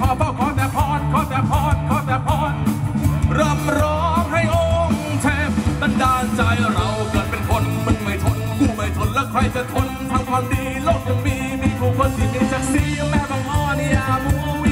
พอเฝ้าขอแต่พรขอแต่พรขอแต่พรรำร้องให้องค์เทพตันดานใจเราเกิดเป็นคนมันไม่ทนกูไม่ทนแล้วใครจะทนทำความดีโลกยังมีมีผู้คนที่มีศักดิ์ศรีแม่บางอ้อนี่อามูวี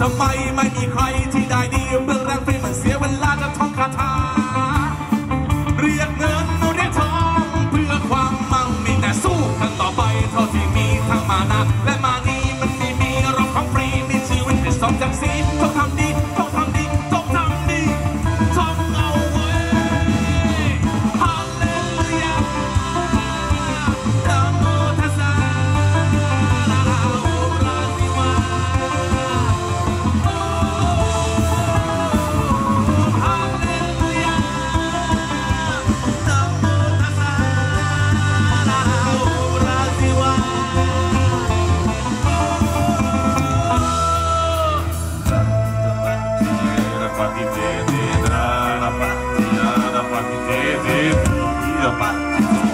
ทำไมไม่มีใคร perdido, partido.